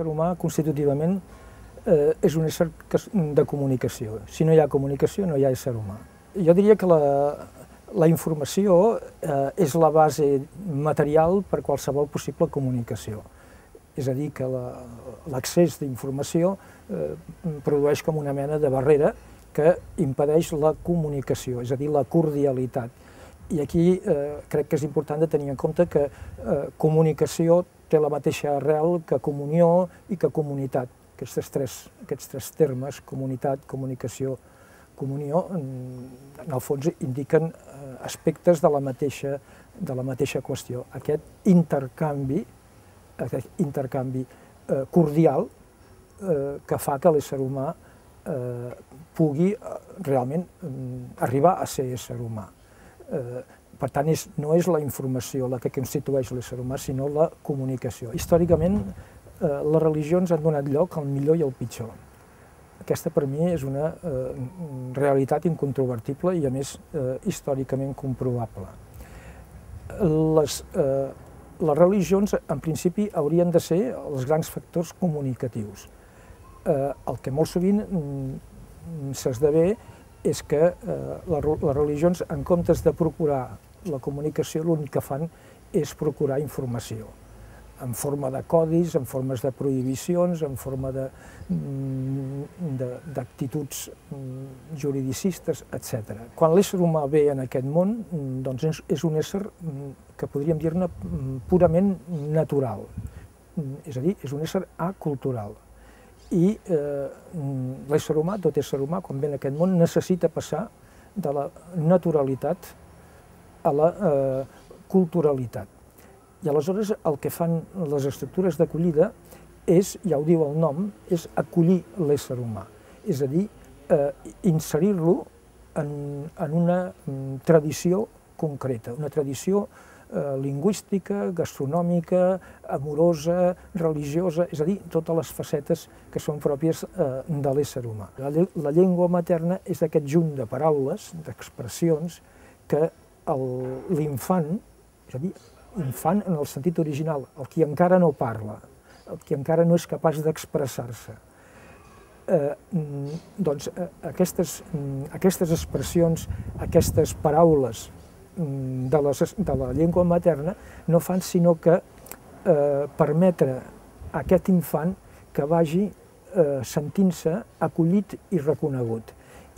l'ésser humà constitutivament eh, és un ésser de comunicació. Si no hi ha comunicació, no hi ha ésser humà. Jo diria que la, la informació eh, és la base material per qualsevol possible comunicació. És a dir, que l'accés la, d'informació eh, produeix com una mena de barrera que impedeix la comunicació, és a dir, la cordialitat. I aquí eh, crec que és important de tenir en compte que eh, comunicació té la mateixa arrel que comunió i que comunitat. Aquests tres, aquests tres termes, comunitat, comunicació, comunió, en, el fons indiquen eh, aspectes de la mateixa, de la mateixa qüestió. Aquest intercanvi, aquest intercanvi eh, cordial eh, que fa que l'ésser humà pugui realment eh, arribar a ser ésser humà. Per tant, és, no és la informació la que constitueix l'ésser humà, sinó la comunicació. Històricament, eh, les religions han donat lloc al millor i al pitjor. Aquesta per mi és una eh, realitat incontrovertible i a més eh, històricament comprovable. Les, eh, les religions en principi haurien de ser els grans factors comunicatius. Eh, el que molt sovint mm, s'esdevé és que eh, les religions, en comptes de procurar la comunicació, l'únic que fan és procurar informació en forma de codis, en formes de prohibicions, en forma mm, d'actituds mm, juridicistes, etc. Quan l'ésser humà ve en aquest món, mm, doncs és, és un ésser que podríem dir-ne purament natural, és a dir, és un ésser acultural. I eh, l'ésser humà, tot ésser humà, quan ve en aquest món, necessita passar de la naturalitat a la eh, culturalitat. I aleshores el que fan les estructures d'acollida és, ja ho diu el nom, és acollir l'ésser humà, és a dir, eh, inserir-lo en, en una mm, tradició concreta, una tradició eh, lingüística, gastronòmica, amorosa, religiosa, és a dir, totes les facetes que són pròpies eh, de l'ésser humà. La, la llengua materna és aquest junt de paraules, d'expressions, que l'infant, és a dir, infant en el sentit original, el qui encara no parla, el qui encara no és capaç d'expressar-se. Eh, doncs eh, aquestes, aquestes expressions, aquestes paraules de, les, de la llengua materna no fan sinó que eh, permetre a aquest infant que vagi eh, sentint-se acollit i reconegut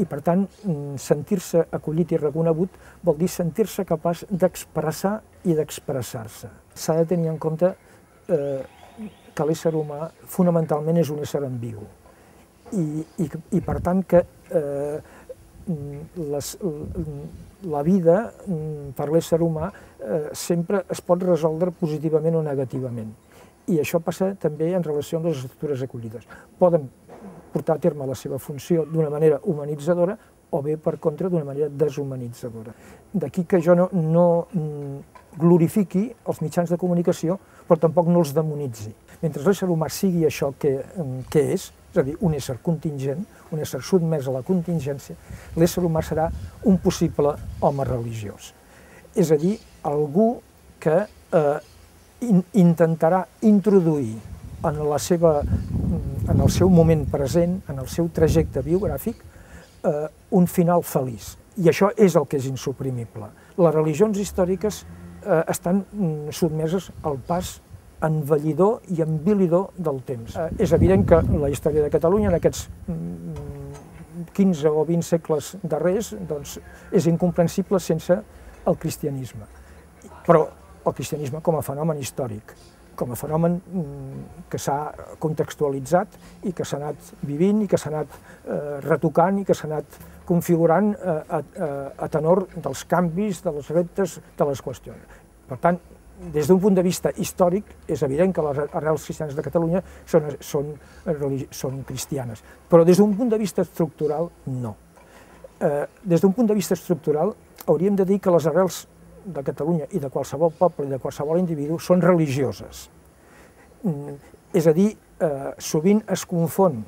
i per tant mm, sentir-se acollit i reconegut vol dir sentir-se capaç d'expressar i d'expressar-se. S'ha de tenir en compte eh, que l'ésser humà fonamentalment és un ésser ambigu i, i, i per tant que eh, les, la vida mm, per l'ésser humà eh, sempre es pot resoldre positivament o negativament. I això passa també en relació amb les estructures acollides. Poden portar a terme la seva funció d'una manera humanitzadora o bé, per contra, d'una manera deshumanitzadora. D'aquí que jo no, no mm, glorifiqui els mitjans de comunicació, però tampoc no els demonitzi. Mentre l'ésser humà sigui això que, mm, que és, és a dir, un ésser contingent, un ésser sotmès a la contingència, l'ésser humà serà un possible home religiós. És a dir, algú que eh, in, intentarà introduir en la seva en el seu moment present, en el seu trajecte biogràfic, eh, un final feliç. I això és el que és insuprimible. Les religions històriques eh, estan mm, sotmeses al pas envellidor i envilidor del temps. Eh, és evident que la història de Catalunya en aquests 15 mm, o 20 segles darrers doncs, és incomprensible sense el cristianisme. Però el cristianisme com a fenomen històric, com a fenomen mm, que s'ha contextualitzat i que s'ha anat vivint i que s'ha anat eh, retocant i que s'ha anat configurant eh, a, a, a tenor dels canvis, dels reptes, de les qüestions. Per tant, des d'un punt de vista històric, és evident que les arrels cristianes de Catalunya són, són, són cristianes, però des d'un punt de vista estructural, no. Eh, des d'un punt de vista estructural, hauríem de dir que les arrels de Catalunya i de qualsevol poble i de qualsevol individu són religioses. Mm, és a dir, eh, sovint es confon,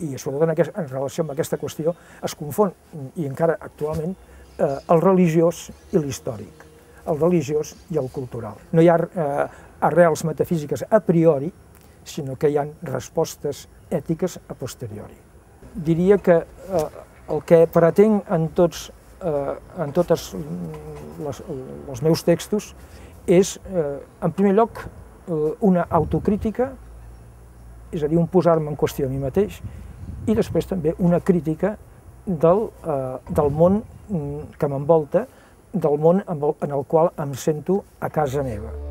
i sobretot en, aquest, en relació amb aquesta qüestió, es confon, i encara actualment, eh, el religiós i l'històric, el religiós i el cultural. No hi ha eh, arrels metafísiques a priori sinó que hi ha respostes ètiques a posteriori. Diria que eh, el que pretenc en tots, eh, en totes les, els meus textos és, eh, en primer lloc, eh, una autocrítica, és a dir, un posar-me en qüestió a mi mateix, i després també una crítica del, eh, del món mm, que m'envolta, del món en el qual em sento a casa meva.